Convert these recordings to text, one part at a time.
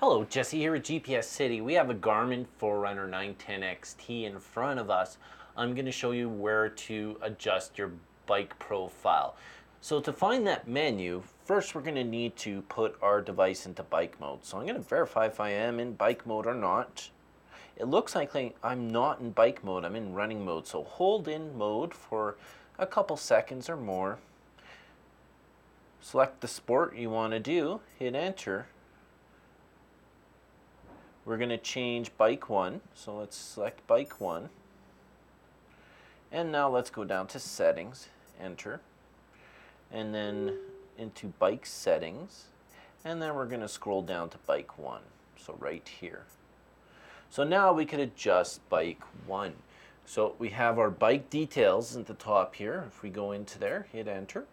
Hello, Jesse here at GPS City. We have a Garmin Forerunner 910 XT in front of us. I'm going to show you where to adjust your bike profile. So to find that menu, first we're going to need to put our device into bike mode. So I'm going to verify if I am in bike mode or not. It looks like I'm not in bike mode, I'm in running mode. So hold in mode for a couple seconds or more. Select the sport you want to do, hit enter, we're going to change bike 1. So let's select bike 1. And now let's go down to settings, enter. And then into bike settings. And then we're going to scroll down to bike 1. So right here. So now we can adjust bike 1. So we have our bike details at the top here. If we go into there, hit enter.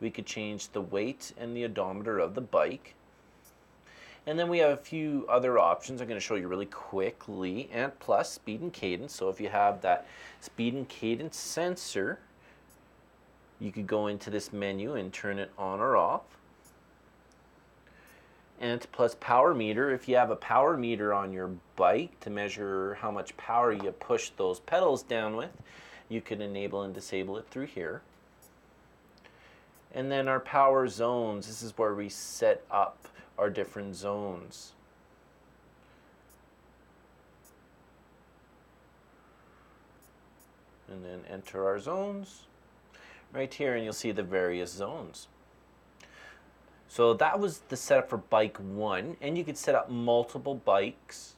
We could change the weight and the odometer of the bike. And then we have a few other options I'm going to show you really quickly. ANT+ speed and cadence. So if you have that speed and cadence sensor, you could go into this menu and turn it on or off. ANT+ power meter, if you have a power meter on your bike to measure how much power you push those pedals down with, you can enable and disable it through here. And then our power zones, this is where we set up our different zones. And then enter our zones right here and you'll see the various zones. So that was the setup for bike one and you could set up multiple bikes